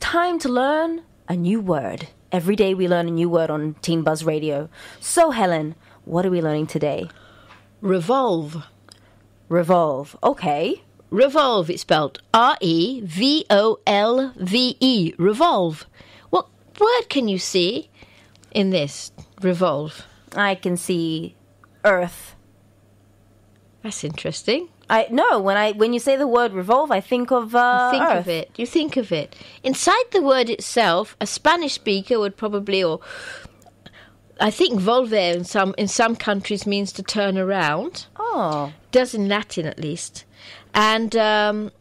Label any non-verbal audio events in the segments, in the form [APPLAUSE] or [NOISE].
time to learn a new word. Every day we learn a new word on Teen Buzz Radio. So, Helen, what are we learning today? Revolve. Revolve. Okay. Revolve, it's spelled R E V O L V E. Revolve. What word can you see in this? Revolve. I can see earth. That's interesting. I no, when I when you say the word revolve, I think of uh, think earth. of it. You think of it. Inside the word itself, a Spanish speaker would probably, or I think volver in some in some countries means to turn around. Oh, Does in Latin at least, and um,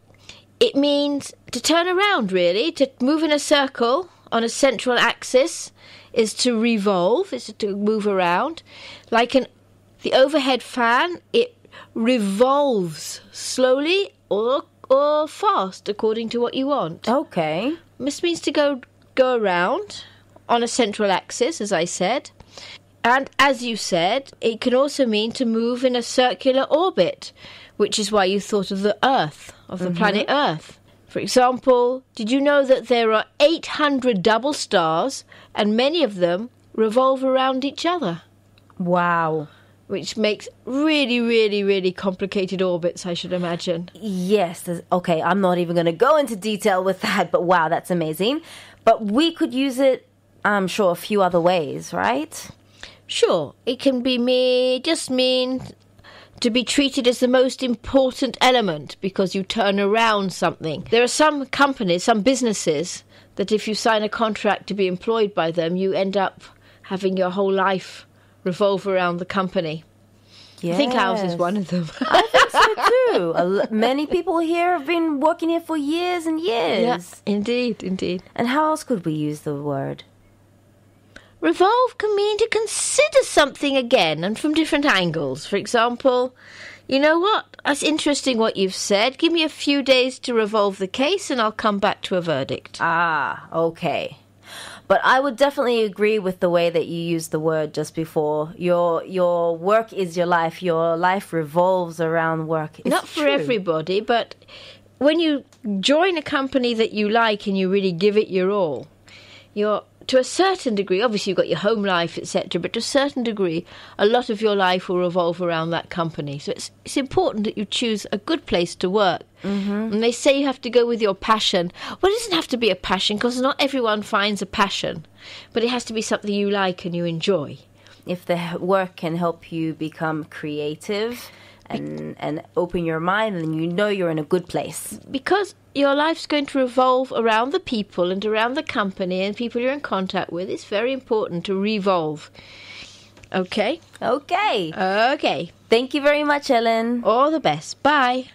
it means to turn around. Really, to move in a circle on a central axis is to revolve. Is to move around, like an the overhead fan. It revolves slowly or or fast according to what you want. okay. This means to go go around on a central axis, as I said. And as you said, it can also mean to move in a circular orbit, which is why you thought of the Earth, of the mm-hmm. planet Earth. For example, did you know that there are 800 double stars and many of them revolve around each other? Wow. Which makes really, really, really complicated orbits, I should imagine. Yes. Okay, I'm not even going to go into detail with that, but wow, that's amazing. But we could use it, I'm sure, a few other ways, right? Sure, it can be me just mean to be treated as the most important element because you turn around something. There are some companies, some businesses that if you sign a contract to be employed by them, you end up having your whole life revolve around the company. Yes. I think ours is one of them. I think so [LAUGHS] too. Many people here have been working here for years and years. yeah, indeed, indeed. And how else could we use the word? Revolve can mean to consider something again and from different angles. For example, you know what? That's interesting what you've said. Give me a few days to revolve the case and I'll come back to a verdict. Ah, okay. But I would definitely agree with the way that you used the word just before. Your your work is your life. Your life revolves around work. It's Not for true. everybody, but when you join a company that you like and you really give it your all, you're to a certain degree, obviously you've got your home life, etc., but to a certain degree, a lot of your life will revolve around that company. So it's, it's important that you choose a good place to work. Mm-hmm. And they say you have to go with your passion. Well, it doesn't have to be a passion because not everyone finds a passion, but it has to be something you like and you enjoy. If the work can help you become creative and and open your mind, and you know you're in a good place. because your life's going to revolve around the people and around the company and people you're in contact with, it's very important to revolve. Okay? Okay. Okay. Thank you very much, Ellen. All the best. Bye.